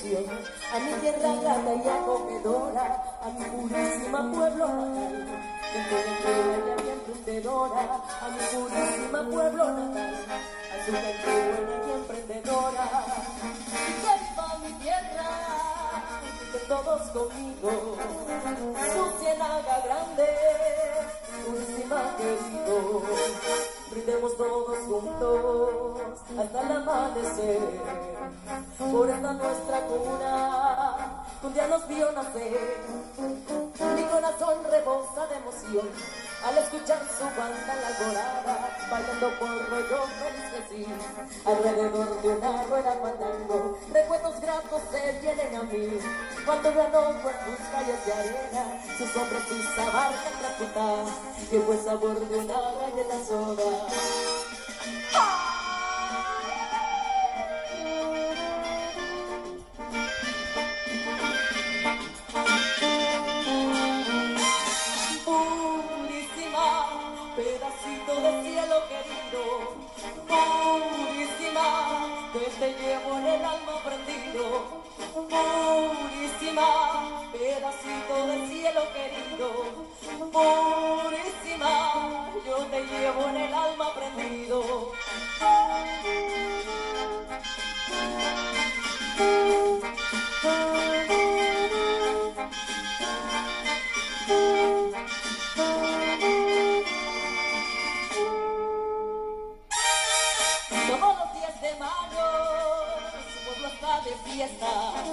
A mi tierra grata y acogedora, a mi purísima pueblo natal, que bien emprendedora, a mi purísima pueblo natal, a su gente buena y emprendedora. ¡Sepa mi tierra! De todos conmigo, su ciénaga grande, purísima querido brindemos todos juntos hasta el amanecer, por esta nuestra cuna un día nos vio nacer. Corazón rebosa de emoción al escuchar su banda la alborada, bailando por rollo feliz que sí, alrededor de una rueda fandango. Recuerdos gratos se vienen a mí, cuando ganó por tus calles de arena, sus hombros y sabarca traputa, que fue el sabor de una galleta soda.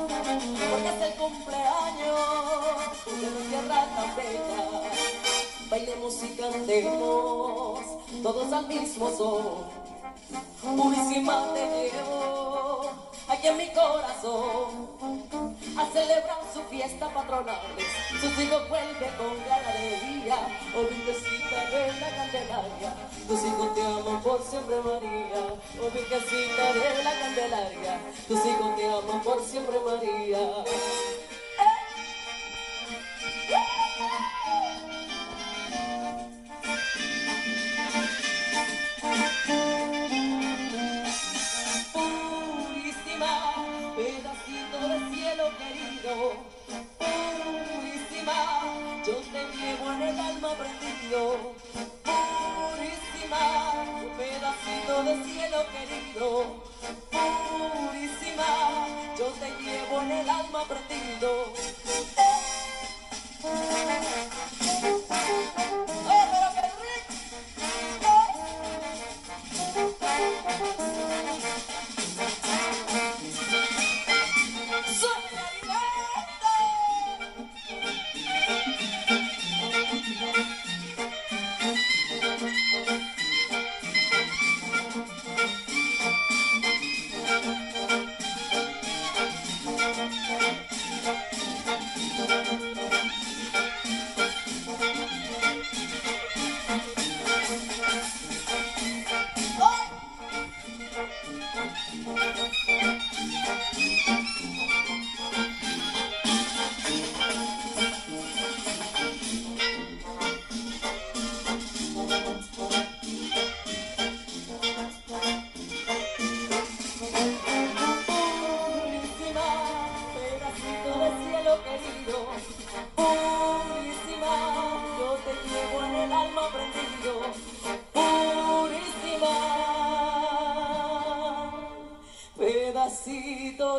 Porque es el cumpleaños de la tierra tan bella. Bailemos y cantemos todos al mismo son. Purísima te llevo aquí en mi corazón a celebrar su fiesta patronal. Sus hijos vuelven con gran alegría, la Candelaria. Tus hijos te aman por siempre, María, oh virgencita de la Candelaria. Tus hijos te aman por siempre, María. Purísima, pedacito de cielo querido, purísima, yo te llevo en el alma prendido, de cielo querido, purísima, yo te llevo en el alma prendido.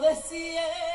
De cielo.